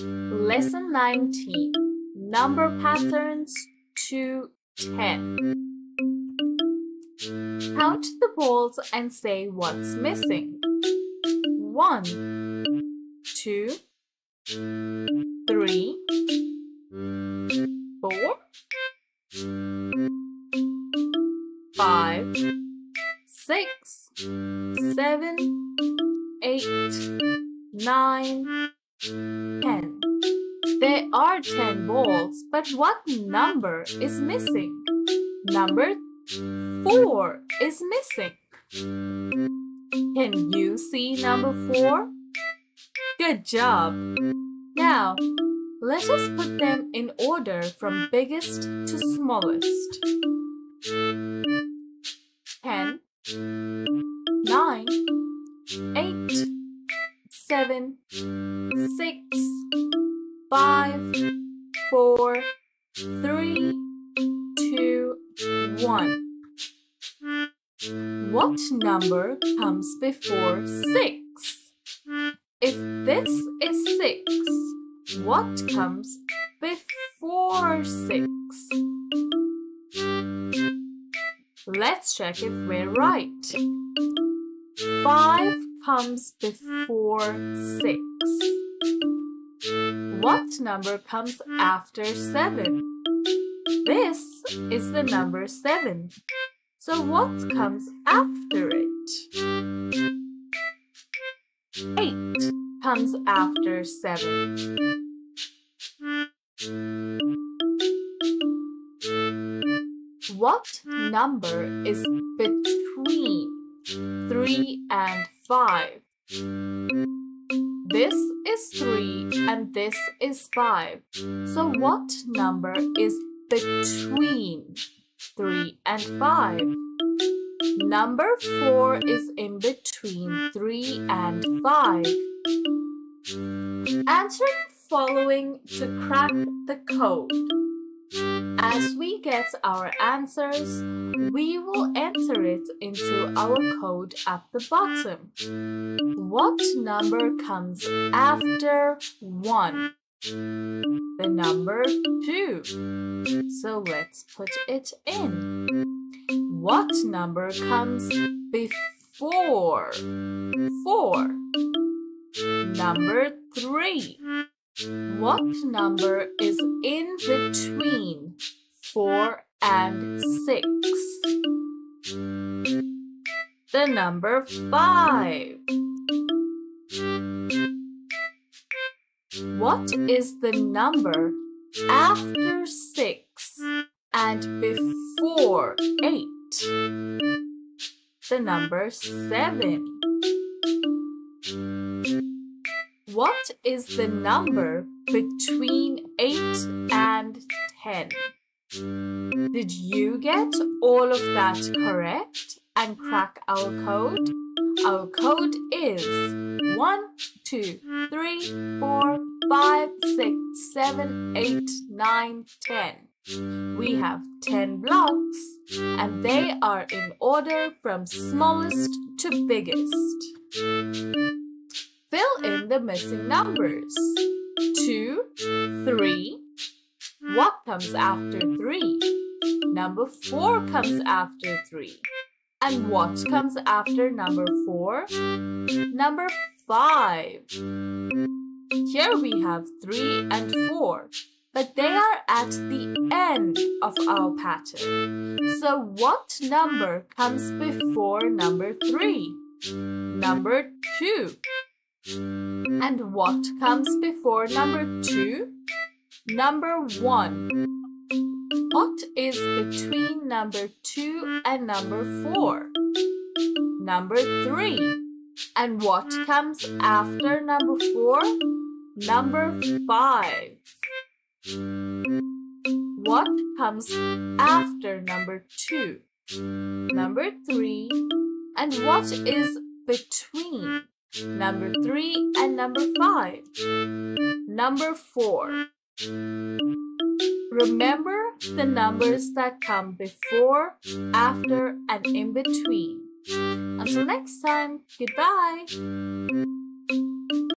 Lesson 19 Number Patterns to 10. Count the balls and say what's missing. 1, 2, 3, 4, 5, 6, 7, 8, 9, 10. There are 10 balls, but what number is missing? Number 4 is missing. Can you see number 4? Good job. Now, let us put them in order from biggest to smallest. 10, 9, 8, seven, six, five, four, three, two, one. What number comes before six? If this is six, what comes before six? Let's check if we're right. Five comes before 6? What number comes after 7? This is the number 7. So what comes after it? 8 comes after 7. What number is between 3 and 5. This is 3 and this is 5. So what number is between 3 and 5? Number 4 is in between 3 and 5. Answer the following to crack the code. As we get our answers, we will enter it into our code at the bottom. What number comes after 1? The number 2. So let's put it in. What number comes before 4? Number 3. What number is in between Number 5. What is the number after 6 and before 8? The number 7. What is the number between 8 and 10? Did you get all of that correct and crack our code? Our code is 1, 2, 3, 4, 5, 6, 7, 8, 9, 10. We have 10 blocks and they are in order from smallest to biggest. Fill in the missing numbers. 2, 3. What comes after 3? Number 4 comes after 3. And what comes after number 4? Number 5. Here we have 3 and 4, but they are at the end of our pattern. So what number comes before number 3? Number 2. And what comes before number two? Number one. What is between number two and number four? Number three. And what comes after number four? Number five. What comes after number two? Number three. And what is between Number 3 and number 5. Number 4. Remember the numbers that come before, after, and in between. Until next time, goodbye.